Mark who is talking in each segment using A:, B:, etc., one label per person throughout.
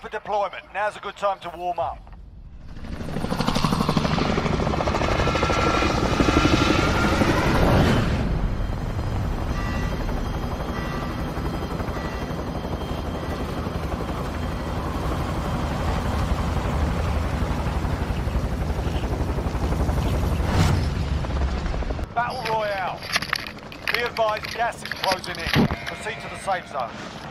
A: For deployment. Now's a good time to warm up. Battle Royale. Be advised, gas is closing in. Proceed to the safe zone.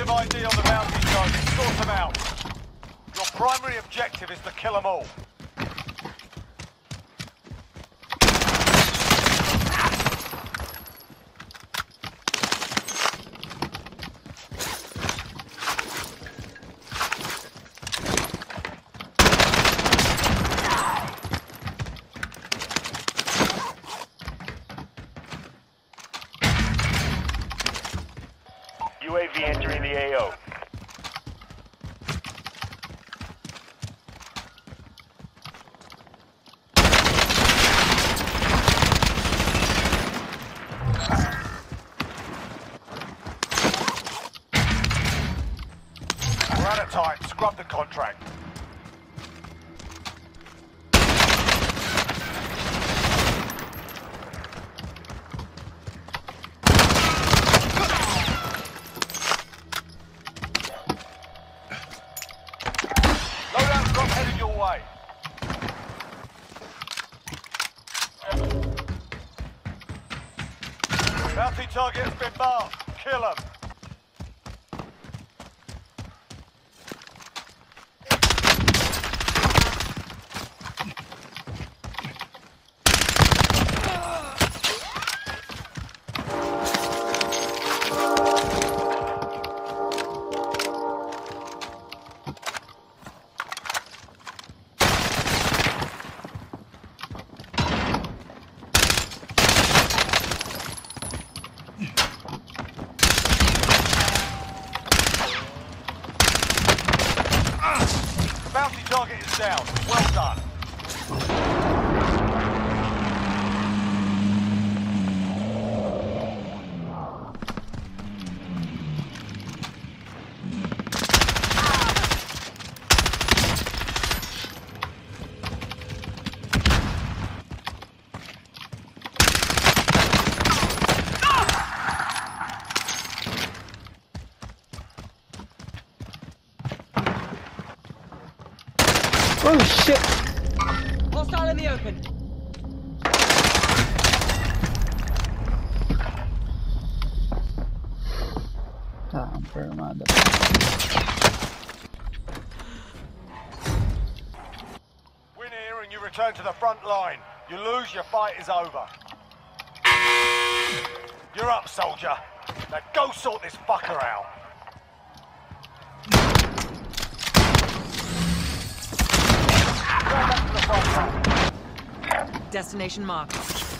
A: Positive ID on the bounty target. Sort them out. Your primary objective is to kill them all.
B: UAV entering the AO.
A: We're out of time. Scrub the contract. Bounty target has been marked. Kill him. Down. Well done.
C: Oh shit!
D: Hostile in the open.
C: Ah, permada.
A: Win here and you return to the front line. You lose, your fight is over. You're up, soldier. Now go sort this fucker out. Go back to the front line.
D: Destination marked.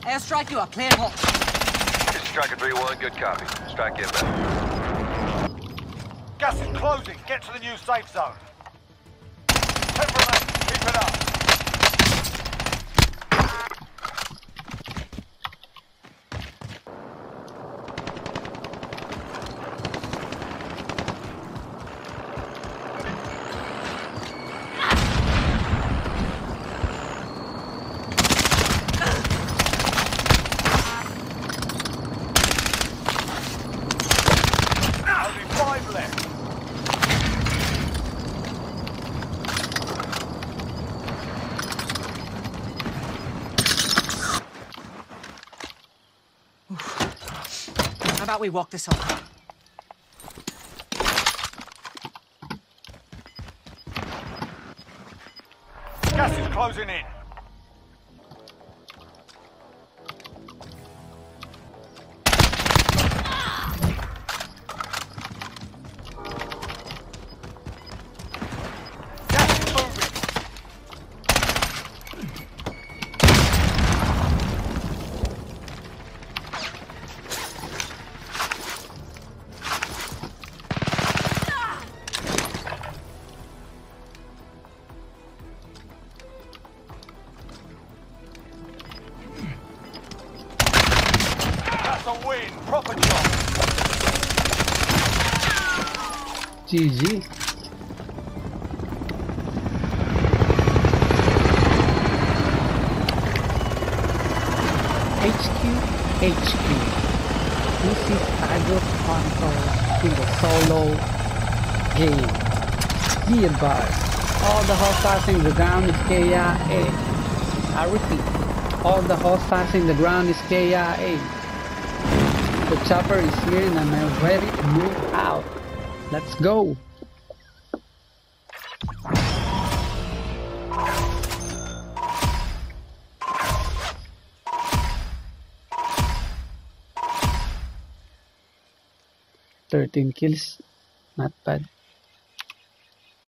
D: Airstrike, you are clear hot.
E: This is Striker 3-1, good copy. Strike inbound.
A: Gas is closing. Get to the new safe zone.
D: How about we walk this off?
A: Gas is closing in. A win. Proper job.
C: GG. HQ, HQ. This is Tiger Control in the solo game. Be advised, all the hostiles in the ground is KIA. I repeat, all the hostiles in the ground is KIA. The chopper is here and I'm ready to move out. Let's go. Thirteen kills, not bad.